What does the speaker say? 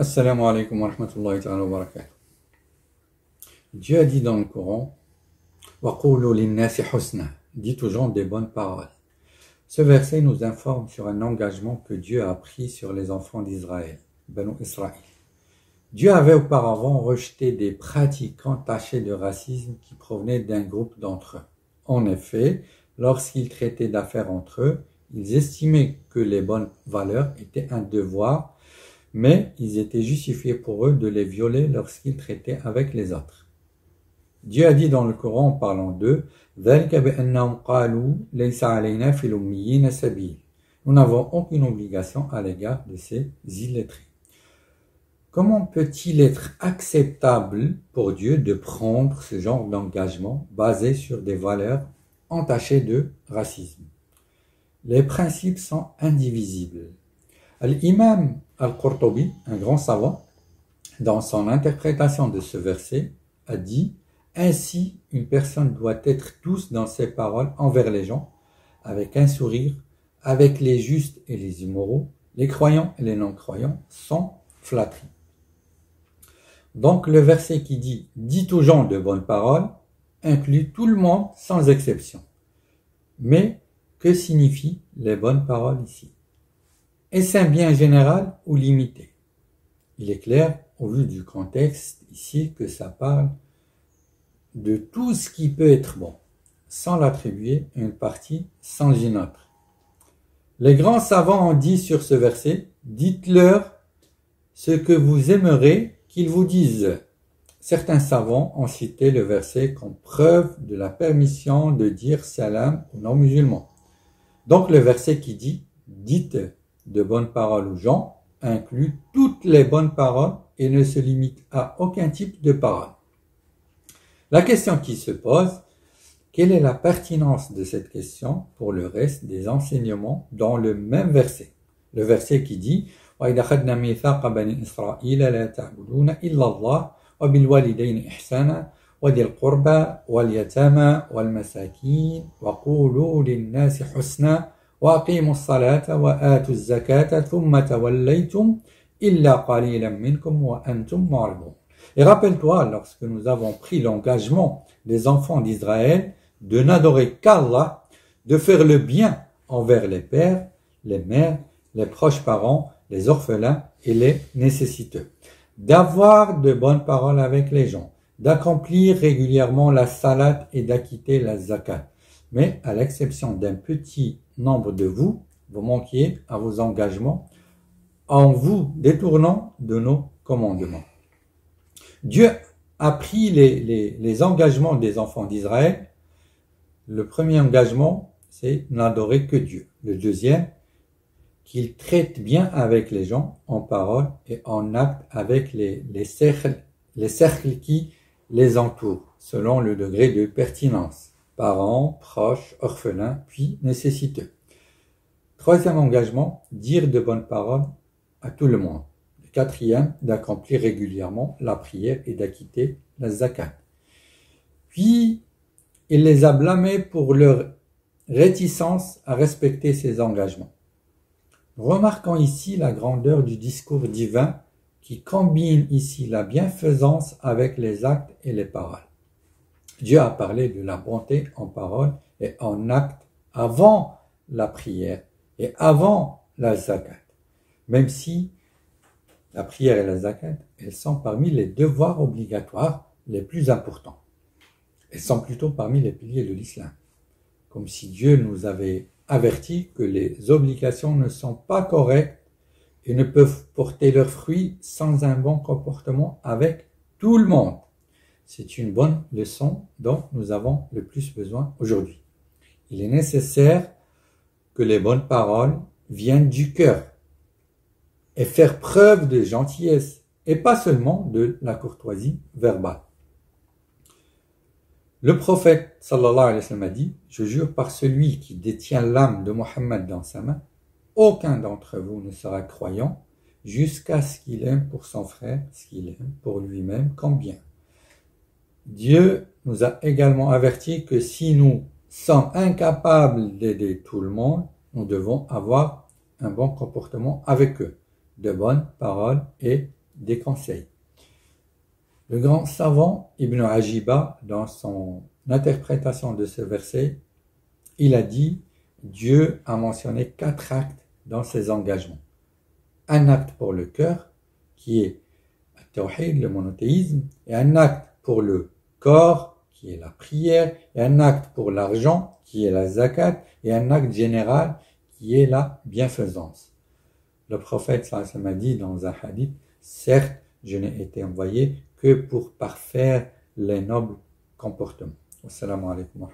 Assalamu alaikum wa rahmatullahi wa barakatuh. Dieu a dit dans le Coran Dites aux gens des bonnes paroles. Ce verset nous informe sur un engagement que Dieu a pris sur les enfants d'Israël, Banu Israël. Dieu avait auparavant rejeté des pratiques entachées de racisme qui provenaient d'un groupe d'entre eux. En effet, lorsqu'ils traitaient d'affaires entre eux, ils estimaient que les bonnes valeurs étaient un devoir, mais ils étaient justifiés pour eux de les violer lorsqu'ils traitaient avec les autres. Dieu a dit dans le Coran en parlant d'eux, nous n'avons aucune obligation à l'égard de ces illettrés. Comment peut-il être acceptable pour Dieu de prendre ce genre d'engagement basé sur des valeurs entachées de racisme? Les principes sont indivisibles. L'imam al-Qurtubi, un grand savant, dans son interprétation de ce verset, a dit ainsi, une personne doit être douce dans ses paroles envers les gens, avec un sourire, avec les justes et les immoraux, les croyants et les non-croyants, sans flatterie. Donc le verset qui dit Dites aux gens de bonnes paroles inclut tout le monde sans exception. Mais que signifient les bonnes paroles ici? Est-ce un bien général ou limité? Il est clair, au vu du contexte ici, que ça parle de tout ce qui peut être bon, sans l'attribuer une partie sans une autre. Les grands savants ont dit sur ce verset, dites-leur ce que vous aimerez qu'ils vous disent. Certains savants ont cité le verset comme preuve de la permission de dire salam aux non-musulmans. Donc le verset qui dit dites de bonnes paroles aux gens inclut toutes les bonnes paroles et ne se limite à aucun type de parole. La question qui se pose, quelle est la pertinence de cette question pour le reste des enseignements dans le même verset Le verset qui dit وإذا أخذنا ميثاق بني إسرائيل لا تعبدون إلا الله وبالوالدين إحسانا وذي القربى واليتامى والمساكين وقولوا للناس حسنا وأقيموا الصلاة وآتوا الزكاة ثم توليتم إلا قليلا منكم وأنتم معرضون Et rappelle-toi, lorsque nous avons pris l'engagement des enfants d'Israël de n'adorer qu'Allah, de faire le bien envers les pères, les mères, les proches parents, les orphelins et les nécessiteux, d'avoir de bonnes paroles avec les gens, d'accomplir régulièrement la salade et d'acquitter la zakat. Mais à l'exception d'un petit nombre de vous, vous manquiez à vos engagements en vous détournant de nos commandements. Dieu a pris les, engagements des enfants d'Israël. Le premier engagement, c'est n'adorer que Dieu. Le deuxième, qu'il traite bien avec les gens en parole et en acte avec les, les, cercles, les cercles qui les entourent, selon le degré de pertinence. Parents, proches, orphelins, puis nécessiteux. Troisième engagement, dire de bonnes paroles à tout le monde. Quatrième, d'accomplir régulièrement la prière et d'acquitter la zakat. Puis, il les a blâmés pour leur réticence à respecter ces engagements. Remarquons ici la grandeur du discours divin qui combine ici la bienfaisance avec les actes et les paroles. Dieu a parlé de la bonté en parole et en acte avant la prière et avant la zakat. Même si la prière et la zakat, elles sont parmi les devoirs obligatoires les plus importants. Elles sont plutôt parmi les piliers de l'islam. Comme si Dieu nous avait averti que les obligations ne sont pas correctes et ne peuvent porter leurs fruits sans un bon comportement avec tout le monde. C'est une bonne leçon dont nous avons le plus besoin aujourd'hui. Il est nécessaire que les bonnes paroles viennent du cœur et faire preuve de gentillesse et pas seulement de la courtoisie verbale. Le prophète sallallahu alayhi wa sallam a dit Je jure par celui qui détient l'âme de Mohammed dans sa main, aucun d'entre vous ne sera croyant jusqu'à ce qu'il aime pour son frère ce qu'il aime pour lui-même combien. Dieu nous a également averti que si nous sommes incapables d'aider tout le monde, nous devons avoir un bon comportement avec eux de bonnes paroles et des conseils. Le grand savant Ibn Ajiba, dans son interprétation de ce verset, il a dit Dieu a mentionné quatre actes dans ses engagements. Un acte pour le cœur, qui est le monothéisme, et un acte pour le corps, qui est la prière, un acte pour l'argent, qui est la zakat, et un acte général, qui est la bienfaisance. Le prophète sallallahu a dit dans un hadith, certes, je n'ai été envoyé que pour parfaire les nobles comportements. Alaikum.